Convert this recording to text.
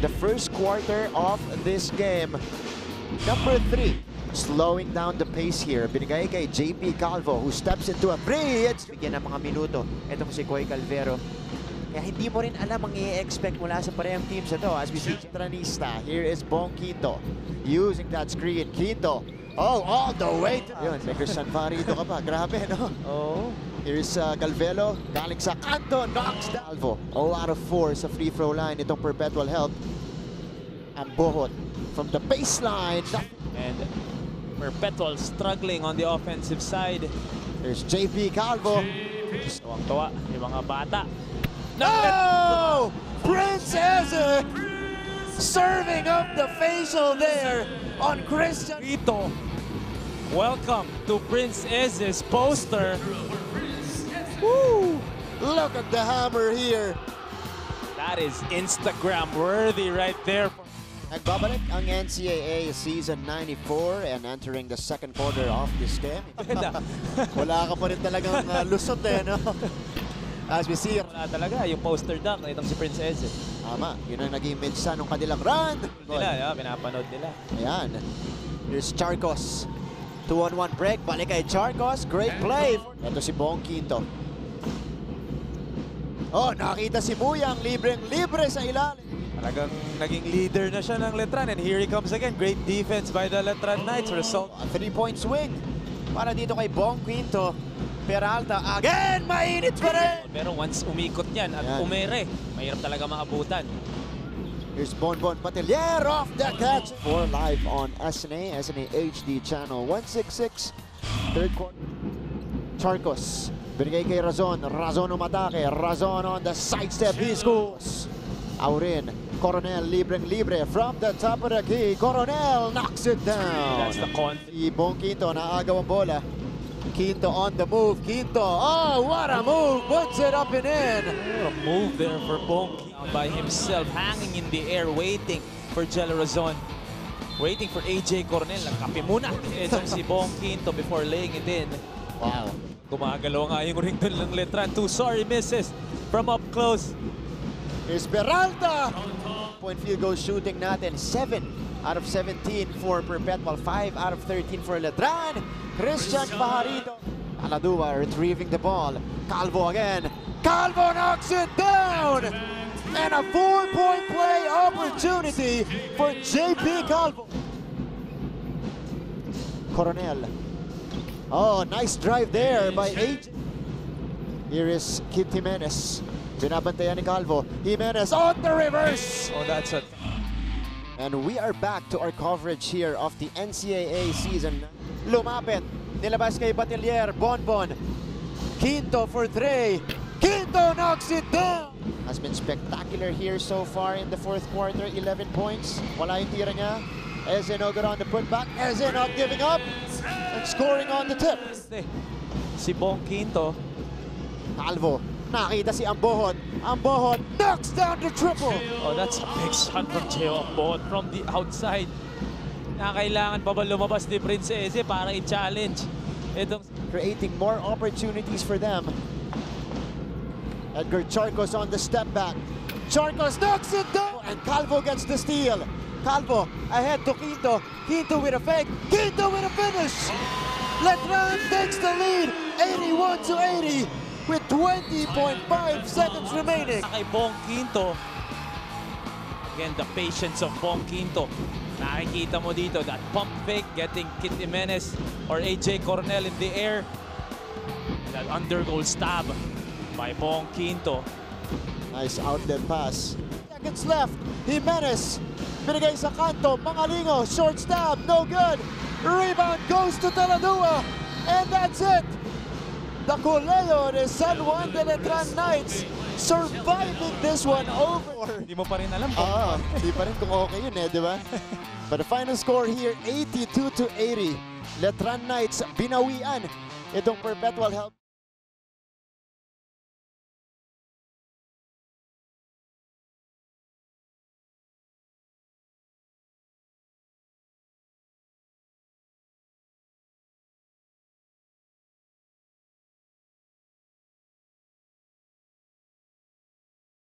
the first quarter of this game. Number three, slowing down the pace here. Binigay kay JP Calvo who steps into a three. It's bigyan ng mga minuto. Ito si Koy Calvero. Kaya hindi mo rin alam ang i-expect mula sa parehong teams ito as we see. Tranista. Here is Bong Quinto using that screen. Quinto. Oh, all the way. To... Yun, may Christian Farito ka pa. Grabe, no? Oh. Here's uh, Galvelo. Galing sa kanto. Knocks down. Alvo. 0 out of 4 sa free throw line. Itong perpetual help. Ambohot from the baseline. And Perpetual struggling on the offensive side. There's JP Calvo. Tuwang-tuwa yung mga bata. Oh! Prince Eze serving up the facial there on Christian. Rito, welcome to Prince Eze's poster. Woo! Look at the hammer here. That is Instagram worthy right there. Nagbabalik ang NCAA Season 94 and entering the second quarter of this game. Wala ka pa rin talagang uh, lusot eh, no? As we see, Wala talaga yung poster dunk na itong si Prince Eze. tama, yun ang naging minsan ng kanilang run. Nila, yeah, pinapanood nila. Ayan. Here's Charcos. Two-on-one break. Balik kay Charcos. Great play. Ito si Bong Quinto. Oh, nakita si Buyang. Libreng-libre sa ilalim. Talagang naging leader na siya ng Letran and here he comes again. Great defense by the Letran Knights. Result. A three-point swing para dito kay Bong Quinto. Peralta again, mainit pa rin. Pero once umikot yan at Yan. umere, mahirap talaga maabutan. Here's Bonbon Patelier off the catch. For live on SNA, SNA HD channel 166. Third quarter. Charcos. Binigay kay Razon. Razon umatake. Razon on the sidestep. He scores. Aurin. Coronel libreng-libre from the top of the key. Coronel knocks it down. That's the con. Si Bong Quinto naagaw ang bola. Quinto on the move. Quinto. Oh, what a move. Puts it up and in. What A move there for Bonk by himself, hanging in the air, waiting for Jielo Razon. Waiting for AJ Coronel. Nagkape muna itong si Bong Quinto before laying it in. Wow. Gumagalaw nga yung ring ng Letran. Two sorry misses from up close. Here's Peralta. Point field goal shooting natin. 7 out of 17 for Perpetual. 5 out of 13 for Letran. Christian Fajarito. Aladua retrieving the ball. Calvo again. Calvo knocks it down. And a four-point play opportunity for JP Calvo. Coronel. Oh, nice drive there by AJ. Here is Kit Jimenez. Binabantayan ni Calvo. Jimenez on the reverse! Oh, that's it. And we are back to our coverage here of the NCAA season. Lumapit. Nilabas kay Batiller. Bonbon. Quinto for three. Quinto knocks it down! Has been spectacular here so far in the fourth quarter. 11 points. Wala yung tira niya. Eze no good on the putback. Eze not giving up. And scoring on the tip. Si Bong Quinto, Calvo. Nakita si Ambohot. Ambohot knocks down the triple. oh that's a big shot from Cheo Ambot from the outside. Nakailangan pa ba lumabas ni Prince Eze para i-challenge itong creating more opportunities for them. Edgar Charcos on the step back. Charcos knocks it down, and Calvo gets the steal. Calvo ahead to Quinto. Quinto with a fake. Quinto with a finish. Letran takes the lead, 81 to 80, with 20.5 seconds remaining. kay Bong Quinto. Again, the patience of Bong Quinto. Nakikita mo dito, that pump fake, getting Kit Jimenez or AJ Coronel in the air. And that undergoal stab by Bong Quinto. Nice outlet pass. Seconds left. Jimenez. Binigay sa kanto. Mangalingo. Short stab. No good. Rebound goes to Taladua. And that's it. The Coleo de San Juan de Letran Knights surviving this one over. Hindi mo pa rin alam kung Ah, di pa rin kung okay yun eh, di ba? But the final score here, 82 to 80. Letran Knights binawian itong perpetual help.